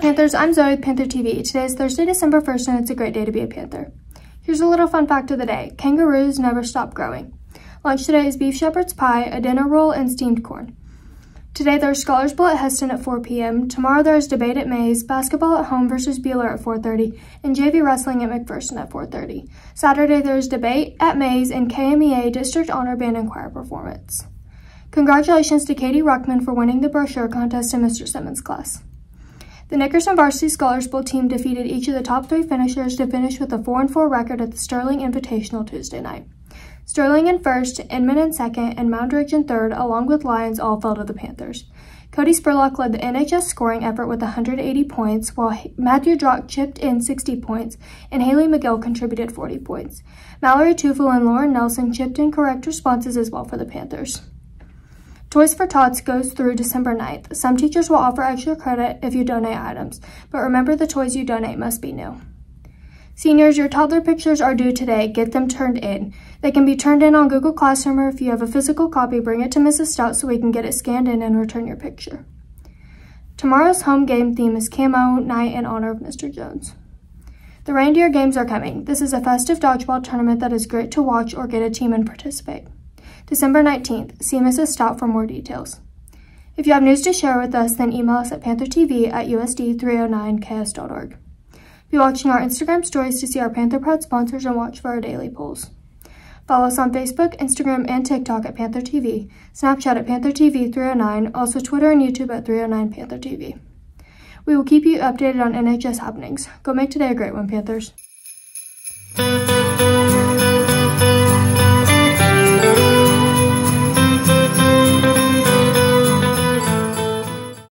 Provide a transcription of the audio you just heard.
Panthers, I'm Zoe with Panther TV. Today is Thursday, December 1st, and it's a great day to be a Panther. Here's a little fun fact of the day. Kangaroos never stop growing. Lunch today is beef shepherd's pie, a dinner roll, and steamed corn. Today there's Scholars Bowl at Hesston at 4 p.m. Tomorrow there's debate at Maize, basketball at home versus Buhler at 4.30, and JV wrestling at McPherson at 4.30. Saturday there's debate at Maize and KMEA District Honor Band and Choir performance. Congratulations to Katie Ruckman for winning the brochure contest in Mr. Simmons' class. The Nickerson Varsity Scholars Bowl team defeated each of the top three finishers to finish with a 4-4 record at the Sterling Invitational Tuesday night. Sterling in first, Inman in second, and Moundridge in third, along with Lyons, all fell to the Panthers. Cody Spurlock led the NHS scoring effort with 180 points, while Matthew Drock chipped in 60 points, and Haley McGill contributed 40 points. Mallory Tufel and Lauren Nelson chipped in correct responses as well for the Panthers. Toys for Tots goes through December 9th. Some teachers will offer extra credit if you donate items, but remember the toys you donate must be new. Seniors, your toddler pictures are due today. Get them turned in. They can be turned in on Google Classroom or if you have a physical copy, bring it to Mrs. Stout so we can get it scanned in and return your picture. Tomorrow's home game theme is Camo Night in honor of Mr. Jones. The reindeer games are coming. This is a festive dodgeball tournament that is great to watch or get a team and participate. December 19th, see Mrs. Stout for more details. If you have news to share with us, then email us at panthertv at usd309ks.org. Be watching our Instagram stories to see our Panther Proud sponsors and watch for our daily polls. Follow us on Facebook, Instagram, and TikTok at Panther TV, Snapchat at Panther TV 309, also Twitter and YouTube at 309 Panther TV. We will keep you updated on NHS happenings. Go make today a great one, Panthers.